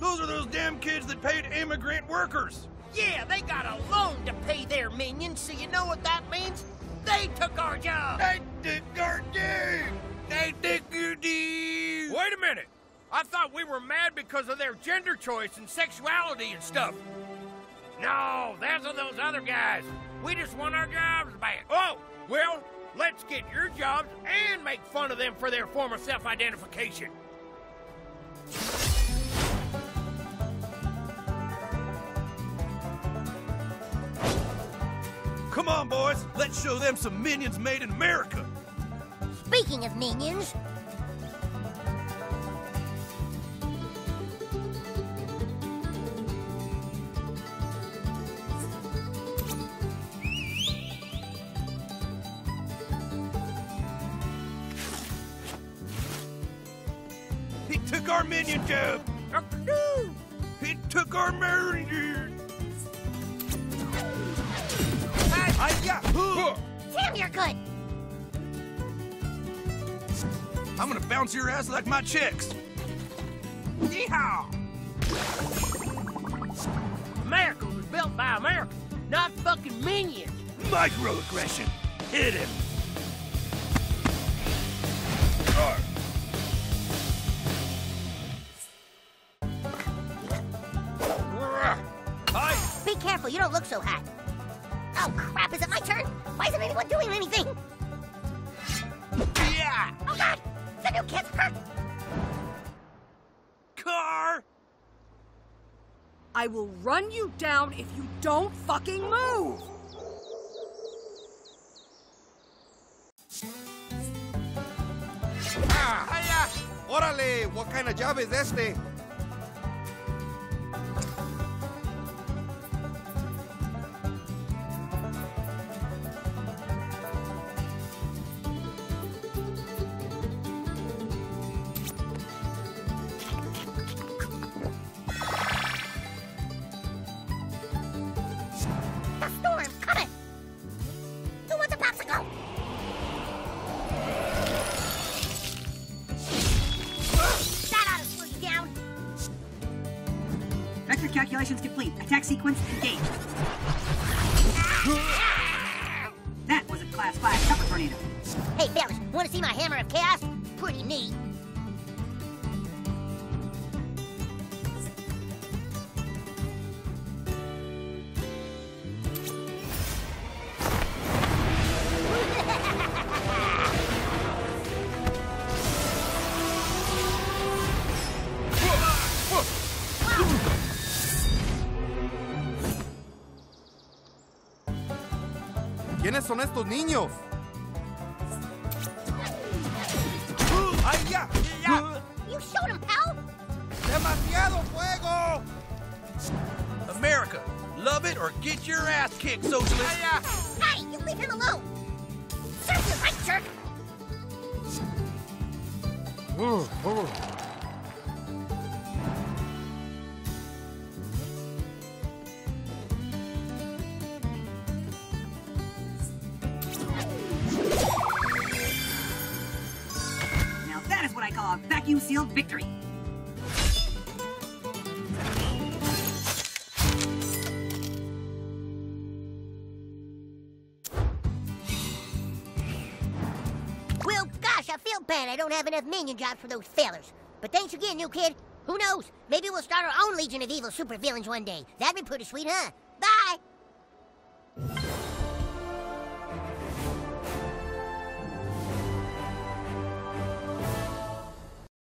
Those are those damn kids that paid immigrant workers. Yeah, they got a loan to pay their minions, so you know what that means? They took our job! They took our job! They took your deal! Wait a minute! I thought we were mad because of their gender choice and sexuality and stuff. No, that's are those other guys. We just want our jobs back. Oh, well, let's get your jobs and make fun of them for their form of self-identification. Come on, boys. Let's show them some minions made in America. Speaking of minions, He took our minion job. He took our minion. Huh. Sam, you're good. I'm gonna bounce your ass like my chicks. Yeehaw! America was built by Americans, not fucking minions. Microaggression. Hit him. Hi. Be careful, you don't look so hot. Oh, crap, is it my turn? Why isn't anyone doing anything? Yeah. Oh, God! The new kid's hurt! Car. I will run you down if you don't fucking move! Ah, ¡Hiya! ¡Órale! What kind of job is este? Vector calculations complete. Attack sequence engaged. That was a class 5 super tornado. Hey, fellas, want to see my hammer of chaos? Pretty neat. ¿Quiénes son estos niños? ¡Hiya! You showed him, pal! ¡Demasiado fuego! America, love it or get your ass kicked, socialist. Hey, you leave him alone! Serve you right, jerk! That is what I call a vacuum sealed victory. Well, gosh, I feel bad I don't have enough minion jobs for those fellers. But thanks again, new kid. Who knows? Maybe we'll start our own Legion of Evil supervillains one day. That'd be pretty sweet, huh?